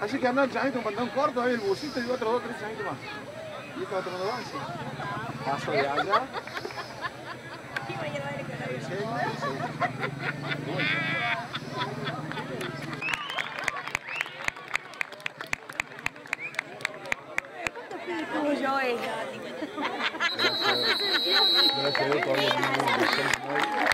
Así que anda o chanito un pantalón corto, ahí el busito y otro, dos, tres chanito más. Y esto va tomando avance. Paso de allá. Gracias a Dios,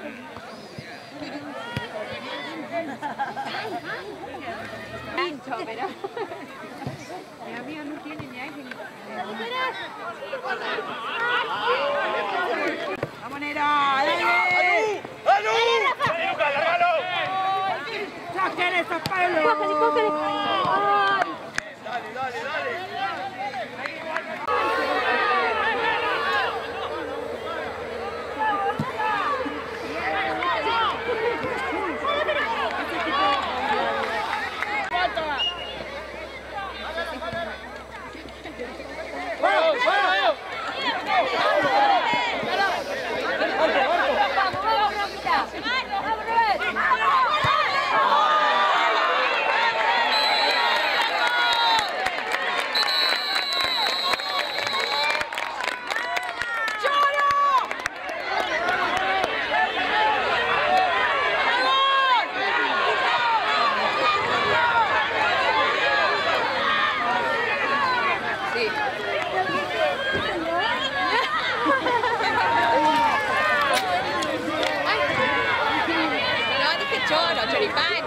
mucho, pero... Mi amiga no tiene ni aire ni... ¡Vamos, Nero! ¡Dale! ¡Alú! ¡Alú! no, choripán.